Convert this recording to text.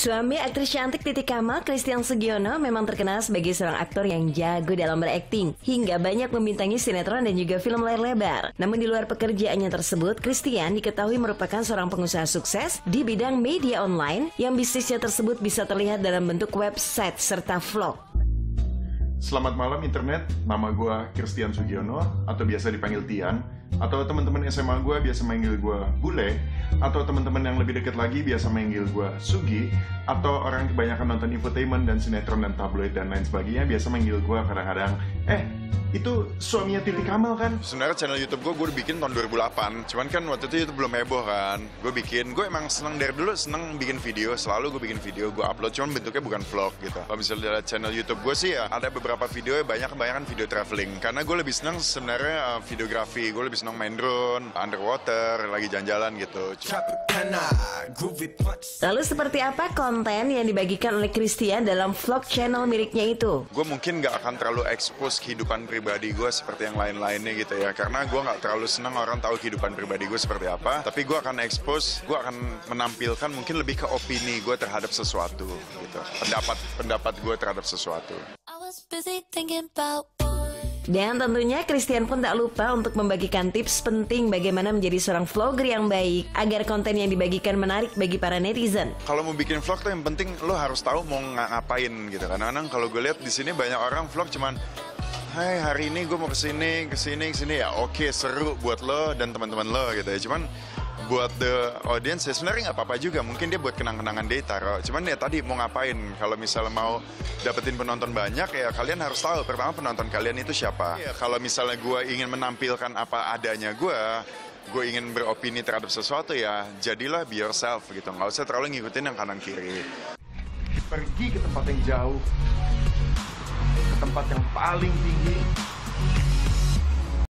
Suami aktris cantik Titi Kamal, Christian Sugiono memang terkenal sebagai seorang aktor yang jago dalam berakting hingga banyak membintangi sinetron dan juga film layar lebar. Namun di luar pekerjaannya tersebut, Christian diketahui merupakan seorang pengusaha sukses di bidang media online yang bisnisnya tersebut bisa terlihat dalam bentuk website serta vlog. Selamat malam internet, nama gue Christian Sugiono atau biasa dipanggil Tian atau teman-teman SMA gue biasa manggil gue Bule atau teman-teman yang lebih dekat lagi biasa manggil gue Sugi atau orang kebanyakan nonton infotainment dan sinetron dan tabloid dan lain sebagainya biasa manggil gue kadang-kadang eh itu suaminya Titi Kamal kan? Sebenarnya channel YouTube gue gue bikin tahun 2008. Cuman kan waktu itu YouTube belum heboh kan. Gue bikin, gue emang seneng dari dulu seneng bikin video. Selalu gue bikin video, gue upload. Cuman bentuknya bukan vlog gitu. Kalau misalnya dari channel YouTube gue sih ya ada beberapa video banyak kebanyakan video traveling. Karena gue lebih seneng sebenarnya uh, videografi. Gue lebih seneng main drone, underwater, lagi jalan-jalan gitu. Lalu seperti apa konten yang dibagikan oleh Christian dalam vlog channel miliknya itu? Gue mungkin nggak akan terlalu expose kehidupan pribadi gue seperti yang lain-lainnya gitu ya karena gue nggak terlalu senang orang tahu kehidupan pribadi gue seperti apa tapi gue akan expose gue akan menampilkan mungkin lebih ke opini gue terhadap sesuatu gitu pendapat pendapat gue terhadap sesuatu dan tentunya Christian pun tak lupa untuk membagikan tips penting bagaimana menjadi seorang vlogger yang baik agar konten yang dibagikan menarik bagi para netizen. Kalau mau bikin vlog tuh yang penting lo harus tahu mau ngapain gitu. Kadang-kadang kalau gue lihat di sini banyak orang vlog cuman Hai hari ini gue mau ke sini, ke sini, ke sini ya oke seru buat lo dan teman-teman lo gitu ya. Cuman buat the audience ya sebenarnya nggak apa-apa juga. Mungkin dia buat kenang-kenangan dia taruh. Cuman ya tadi mau ngapain? Kalau misalnya mau dapetin penonton banyak ya kalian harus tahu pertama penonton kalian itu siapa. Ya, kalau misalnya gue ingin menampilkan apa adanya gue, gue ingin beropini terhadap sesuatu ya jadilah be yourself gitu. Nggak usah terlalu ngikutin yang kanan kiri. Pergi ke tempat yang jauh, tempat yang paling tinggi.